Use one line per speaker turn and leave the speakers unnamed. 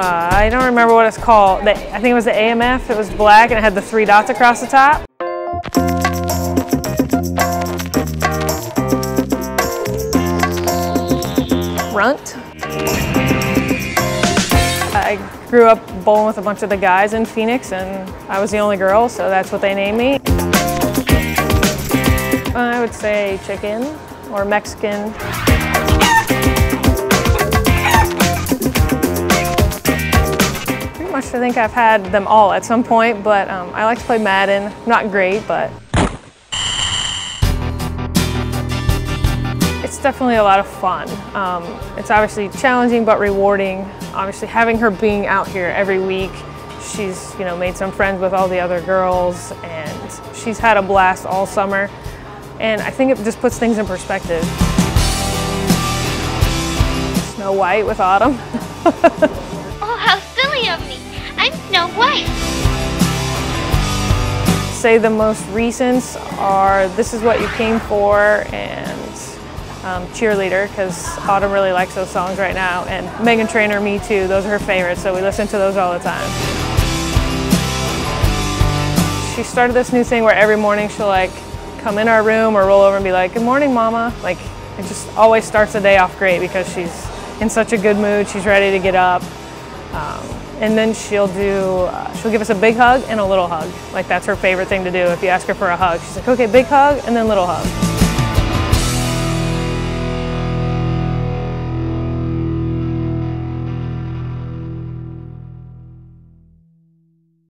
Uh, I don't remember what it's called. The, I think it was the AMF. It was black and it had the three dots across the top. Runt. I grew up bowling with a bunch of the guys in Phoenix and I was the only girl, so that's what they named me. I would say chicken or Mexican. I think I've had them all at some point, but um, I like to play Madden. Not great, but it's definitely a lot of fun. Um, it's obviously challenging but rewarding. Obviously having her being out here every week, she's you know made some friends with all the other girls and she's had a blast all summer. And I think it just puts things in perspective. Snow White with Autumn.
Snow White.
Say the most recents are This Is What You Came For and um, Cheerleader because Autumn really likes those songs right now. And Meghan Trainor, Me Too, those are her favorites, so we listen to those all the time. She started this new thing where every morning she'll like come in our room or roll over and be like, good morning, mama. Like, it just always starts the day off great because she's in such a good mood. She's ready to get up. Um, and then she'll do, uh, she'll give us a big hug and a little hug. Like, that's her favorite thing to do if you ask her for a hug. She's like, okay, big hug and then little hug.